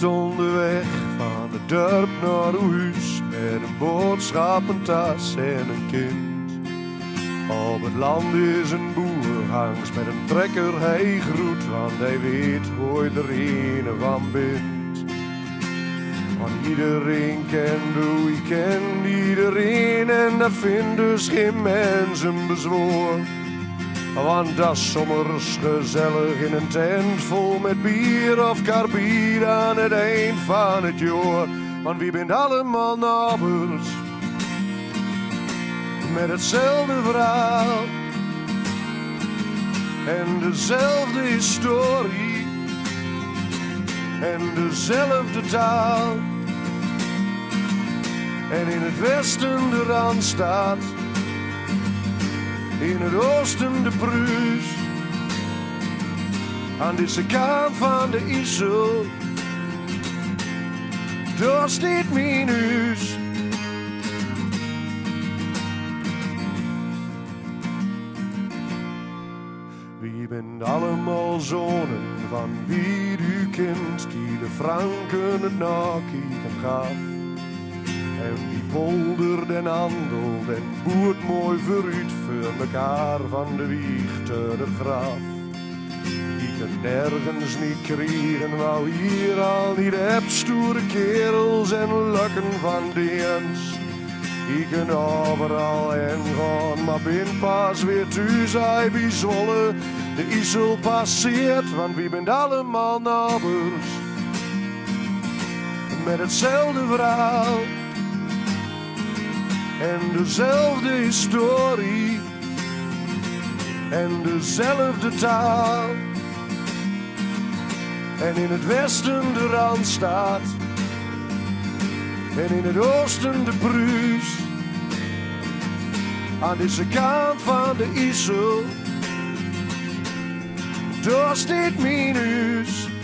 stonden weg van het dorp naar huis met een boodschappentas en een kind. Op het land is een boer hangs met een trekker, hij groet, want hij weet hoe je er een van bent. Want iedereen kent je kent iedereen en dat vindt dus geen mensen bezwoer. Want dat sommers gezellig in een tent vol met bier of karbier aan het eind van het jaar. Want wie bent allemaal nabers met hetzelfde verhaal en dezelfde historie en dezelfde taal. En in het westen de Randstaat in het oosten de Pruis. Aan deze kant van de IJssel, daar staat mijn huis. Wie bent allemaal zonen van wie u kent, die de Franken het nakieken gaf. En die polder den handel en boert mooi vooruit voor mekaar van de wieg te de graf. Die kan nergens niet kriegen, wou hier al niet hebt stoere kerels en lukken van deens. Die kan overal en gaan, maar bin pas weer thuis, bij Zwolle. De IJssel passeert, want wie bent allemaal nabers. Met hetzelfde verhaal en dezelfde historie en dezelfde taal. En in het westen de Randstaat en in het oosten de Pruis. Aan deze kant van de IJssel, mijn huis.